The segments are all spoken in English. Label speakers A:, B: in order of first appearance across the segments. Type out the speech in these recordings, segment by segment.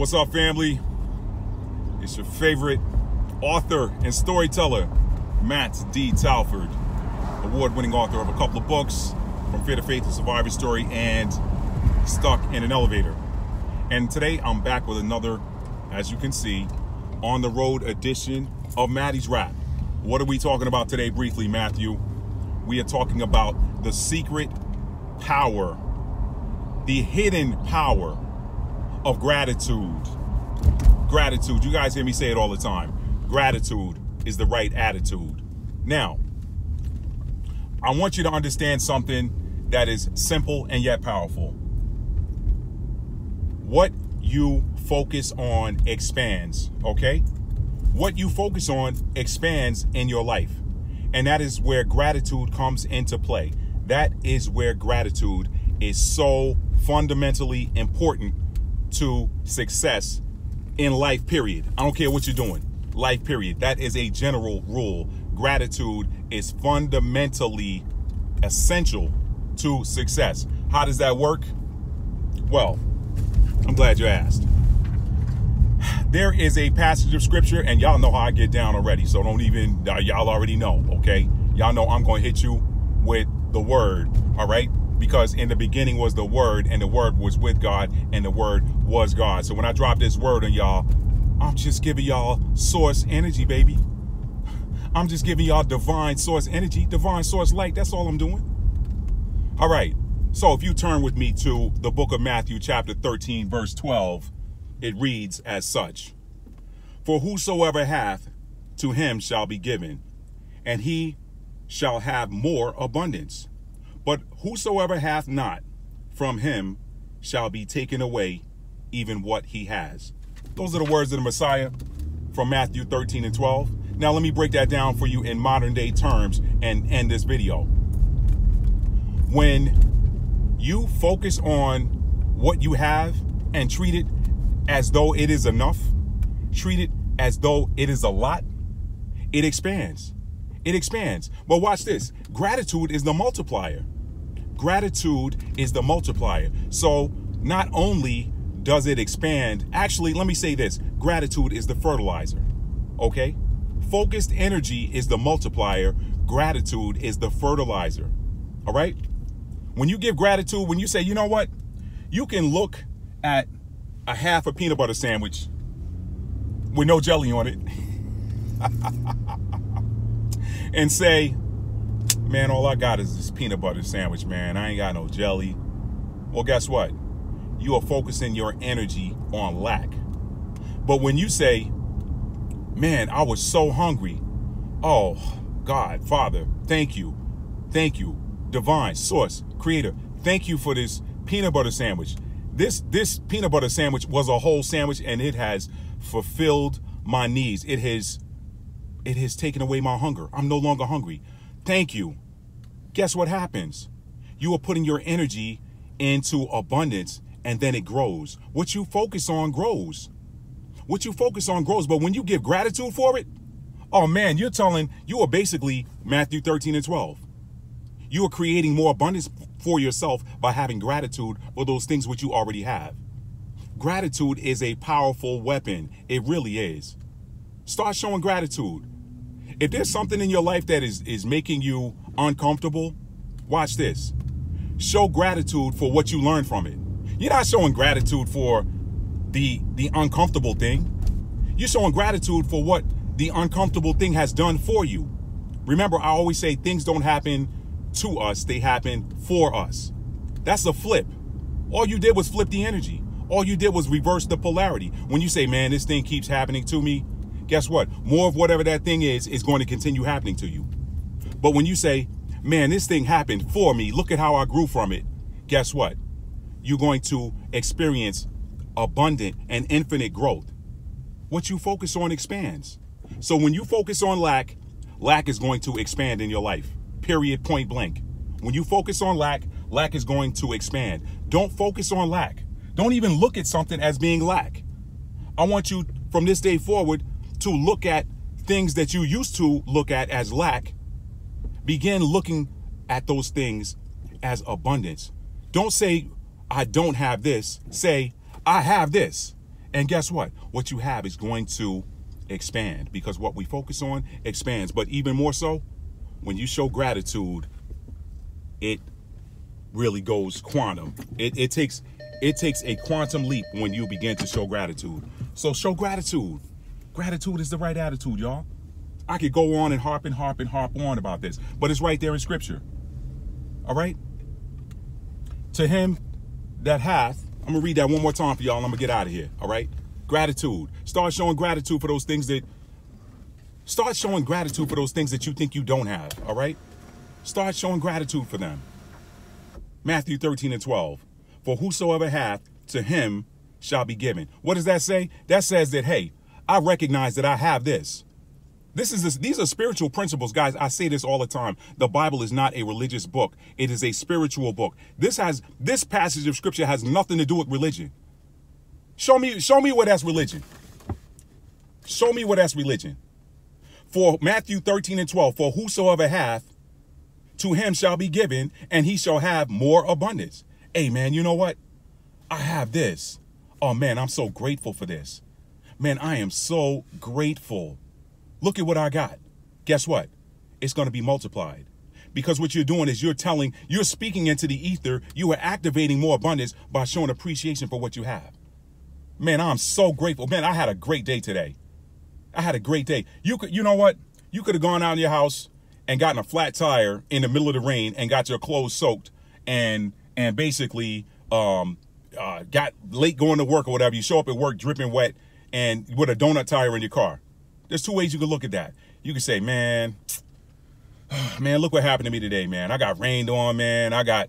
A: What's up, family? It's your favorite author and storyteller, Matt D. Talford, award winning author of a couple of books From Fear to Faith to Survivor Story and Stuck in an Elevator. And today I'm back with another, as you can see, on the road edition of Maddie's Rap. What are we talking about today, briefly, Matthew? We are talking about the secret power, the hidden power of gratitude. Gratitude. You guys hear me say it all the time. Gratitude is the right attitude. Now, I want you to understand something that is simple and yet powerful. What you focus on expands, okay? What you focus on expands in your life. And that is where gratitude comes into play. That is where gratitude is so fundamentally important to success in life, period. I don't care what you're doing, life, period. That is a general rule. Gratitude is fundamentally essential to success. How does that work? Well, I'm glad you asked. There is a passage of scripture, and y'all know how I get down already, so don't even, uh, y'all already know, okay? Y'all know I'm going to hit you with the word, all right? Because in the beginning was the word and the word was with God and the word was God. So when I drop this word on y'all, I'm just giving y'all source energy, baby. I'm just giving y'all divine source energy, divine source light. That's all I'm doing. All right. So if you turn with me to the book of Matthew, chapter 13, verse 12, it reads as such For whosoever hath, to him shall be given, and he shall have more abundance. But whosoever hath not, from him shall be taken away even what he has. Those are the words of the Messiah from Matthew 13 and 12. Now, let me break that down for you in modern day terms and end this video. When you focus on what you have and treat it as though it is enough, treat it as though it is a lot, it expands. It expands. But watch this gratitude is the multiplier. Gratitude is the multiplier. So not only does it expand, actually, let me say this gratitude is the fertilizer. Okay? Focused energy is the multiplier, gratitude is the fertilizer. All right? When you give gratitude, when you say, you know what, you can look at a half a peanut butter sandwich with no jelly on it and say, man, all I got is this peanut butter sandwich, man. I ain't got no jelly. Well, guess what? You are focusing your energy on lack. But when you say, man, I was so hungry. Oh, God, Father, thank you. Thank you. Divine source, creator. Thank you for this peanut butter sandwich. This this peanut butter sandwich was a whole sandwich and it has fulfilled my needs. It has it has taken away my hunger. I'm no longer hungry. Thank you. Guess what happens? You are putting your energy into abundance and then it grows. What you focus on grows. What you focus on grows. But when you give gratitude for it, oh man, you're telling, you are basically Matthew 13 and 12. You are creating more abundance for yourself by having gratitude for those things which you already have. Gratitude is a powerful weapon. It really is. Start showing gratitude. If there's something in your life that is, is making you uncomfortable, watch this. Show gratitude for what you learned from it. You're not showing gratitude for the the uncomfortable thing. You're showing gratitude for what the uncomfortable thing has done for you. Remember, I always say things don't happen to us, they happen for us. That's a flip. All you did was flip the energy. All you did was reverse the polarity. When you say, man, this thing keeps happening to me, guess what? More of whatever that thing is is going to continue happening to you. But when you say, man, this thing happened for me, look at how I grew from it, guess what? You're going to experience abundant and infinite growth. What you focus on expands. So when you focus on lack, lack is going to expand in your life. Period, point blank. When you focus on lack, lack is going to expand. Don't focus on lack. Don't even look at something as being lack. I want you from this day forward to look at things that you used to look at as lack, begin looking at those things as abundance. Don't say, I don't have this. Say, I have this. And guess what? What you have is going to expand because what we focus on expands. But even more so, when you show gratitude, it really goes quantum. It, it takes it takes a quantum leap when you begin to show gratitude. So show gratitude. Gratitude is the right attitude, y'all. I could go on and harp and harp and harp on about this, but it's right there in scripture. All right? To him that hath, I'm gonna read that one more time for y'all, I'm gonna get out of here. All right? Gratitude. Start showing gratitude for those things that start showing gratitude for those things that you think you don't have. All right? Start showing gratitude for them. Matthew 13 and 12. For whosoever hath, to him shall be given. What does that say? That says that, hey, I recognize that I have this. This is this, these are spiritual principles, guys. I say this all the time. The Bible is not a religious book. It is a spiritual book. This has this passage of scripture has nothing to do with religion. Show me, show me what that's religion. Show me what that's religion. For Matthew 13 and 12, for whosoever hath, to him shall be given, and he shall have more abundance. Man, you know what? I have this. Oh man, I'm so grateful for this. Man, I am so grateful Look at what I got. Guess what? It's going to be multiplied. Because what you're doing is you're telling, you're speaking into the ether, you are activating more abundance by showing appreciation for what you have. Man, I'm so grateful. Man, I had a great day today. I had a great day. You could, you know what? You could have gone out in your house and gotten a flat tire in the middle of the rain and got your clothes soaked and and basically um, uh, got late going to work or whatever. You show up at work dripping wet and with a donut tire in your car. There's two ways you can look at that. You can say, man, man, look what happened to me today, man. I got rained on, man. I got,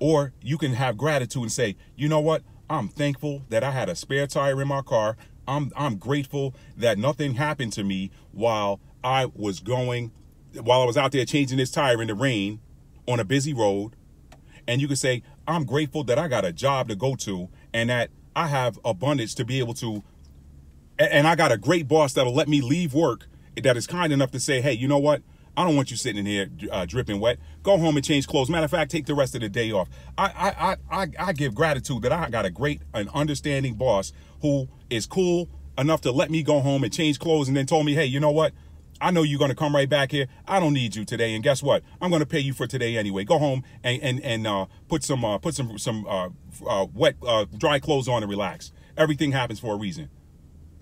A: or you can have gratitude and say, you know what? I'm thankful that I had a spare tire in my car. I'm I'm grateful that nothing happened to me while I was going, while I was out there changing this tire in the rain on a busy road. And you can say, I'm grateful that I got a job to go to and that I have abundance to be able to and I got a great boss that'll let me leave work that is kind enough to say, hey, you know what? I don't want you sitting in here uh, dripping wet. Go home and change clothes. Matter of fact, take the rest of the day off. I, I, I, I give gratitude that I got a great and understanding boss who is cool enough to let me go home and change clothes and then told me, hey, you know what? I know you're going to come right back here. I don't need you today. And guess what? I'm going to pay you for today anyway. Go home and and and uh, put some uh, put some some uh, uh wet uh, dry clothes on and relax. Everything happens for a reason.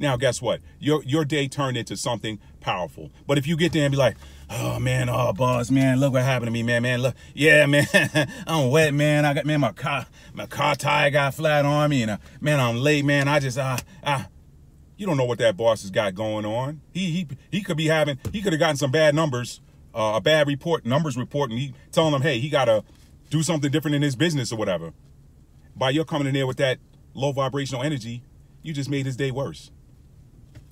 A: Now, guess what? Your your day turned into something powerful. But if you get there and be like, oh man, oh boss, man, look what happened to me, man, man, look, yeah, man, I'm wet, man. I got man, my car, my car tire got flat on me, and uh, man, I'm late, man. I just, uh, uh, you don't know what that boss has got going on. He he he could be having, he could have gotten some bad numbers, uh, a bad report, numbers report, and he telling them, hey, he gotta do something different in his business or whatever. By your coming in there with that low vibrational energy, you just made his day worse.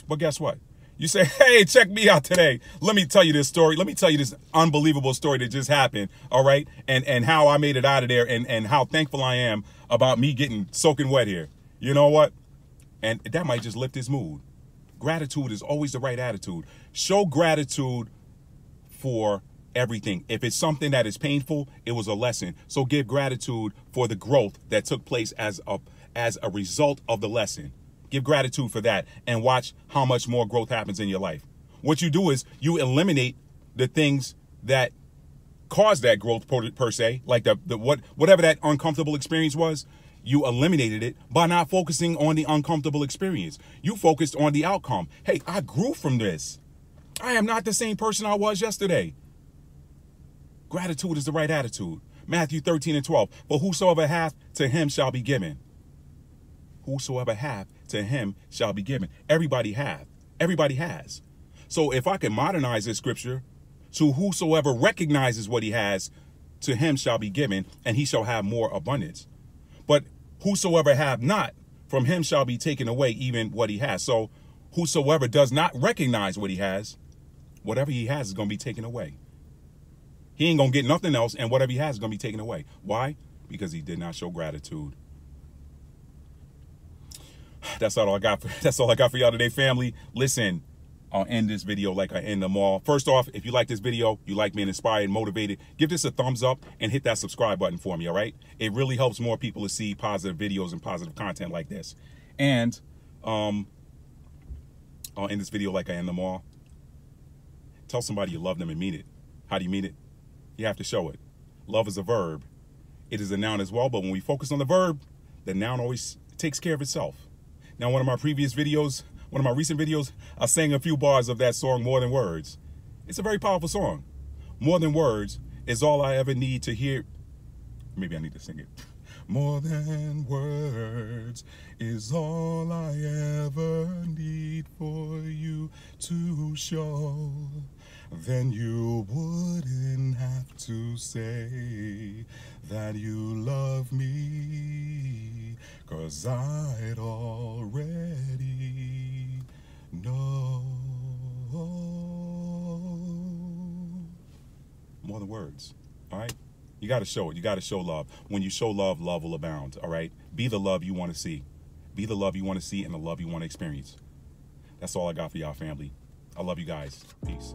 A: But guess what? You say, hey, check me out today. Let me tell you this story. Let me tell you this unbelievable story that just happened. All right. And and how I made it out of there and, and how thankful I am about me getting soaking wet here. You know what? And that might just lift his mood. Gratitude is always the right attitude. Show gratitude for everything. If it's something that is painful, it was a lesson. So give gratitude for the growth that took place as a as a result of the lesson. Give gratitude for that and watch how much more growth happens in your life. What you do is you eliminate the things that cause that growth per, per se, like the, the what whatever that uncomfortable experience was, you eliminated it by not focusing on the uncomfortable experience. You focused on the outcome. Hey, I grew from this. I am not the same person I was yesterday. Gratitude is the right attitude. Matthew 13 and 12. For whosoever hath, to him shall be given. Whosoever hath, to him shall be given. Everybody hath. Everybody has. So if I can modernize this scripture to whosoever recognizes what he has, to him shall be given, and he shall have more abundance. But whosoever have not, from him shall be taken away even what he has. So whosoever does not recognize what he has, whatever he has is going to be taken away. He ain't going to get nothing else, and whatever he has is going to be taken away. Why? Because he did not show gratitude that's all I got for that's all I got for y'all today, family. Listen, I'll end this video like I end them all. First off, if you like this video, you like being inspired, and motivated, give this a thumbs up and hit that subscribe button for me, all right? It really helps more people to see positive videos and positive content like this. And Um, I'll end this video like I end them all. Tell somebody you love them and mean it. How do you mean it? You have to show it. Love is a verb. It is a noun as well, but when we focus on the verb, the noun always takes care of itself. Now, one of my previous videos, one of my recent videos, I sang a few bars of that song, More Than Words. It's a very powerful song. More Than Words is all I ever need to hear. Maybe I need to sing it. More than words is all I ever need for you to show. Then you wouldn't have to say that you love me, cause I'd already know. More than words, all right? You got to show it. You got to show love. When you show love, love will abound. All right. Be the love you want to see. Be the love you want to see and the love you want to experience. That's all I got for y'all, family. I love you guys. Peace.